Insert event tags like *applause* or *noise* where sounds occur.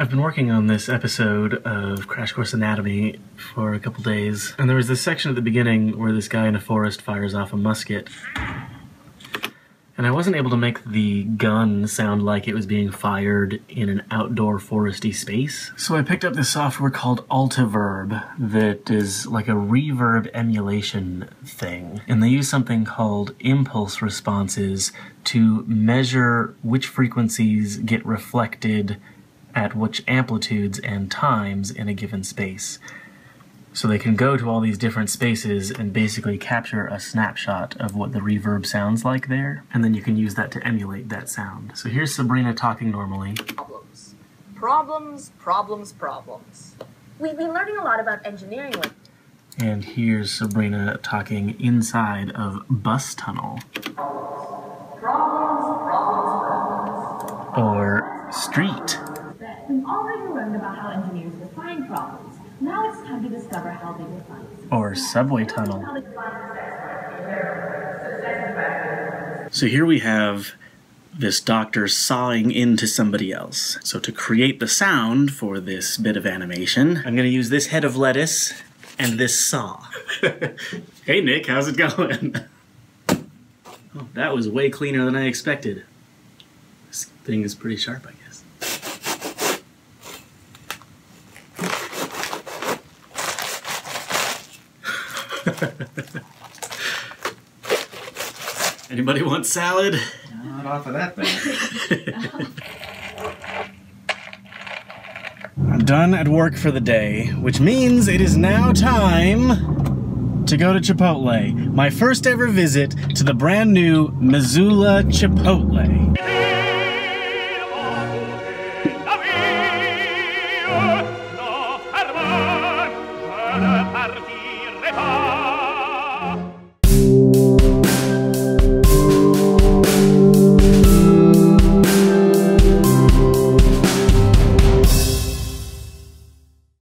I've been working on this episode of Crash Course Anatomy for a couple days, and there was this section at the beginning where this guy in a forest fires off a musket. And I wasn't able to make the gun sound like it was being fired in an outdoor foresty space. So I picked up this software called Altiverb that is like a reverb emulation thing. And they use something called impulse responses to measure which frequencies get reflected at which amplitudes and times in a given space. So they can go to all these different spaces and basically capture a snapshot of what the reverb sounds like there, and then you can use that to emulate that sound. So here's Sabrina talking normally. Problems. Problems, problems, problems. We've been learning a lot about engineering with And here's Sabrina talking inside of bus tunnel. Problems, problems, problems. Or street. We've already learned about how engineers define problems. Now it's time to discover how they define them. Or subway tunnel. How they define So here we have this doctor sawing into somebody else. So to create the sound for this bit of animation, I'm gonna use this head of lettuce and this saw. *laughs* hey Nick, how's it going? oh, that was way cleaner than I expected. This thing is pretty sharp, I guess. Anybody want salad? Not off of that thing. I'm done at work for the day, which means it is now time to go to Chipotle. My first ever visit to the brand new Missoula Chipotle.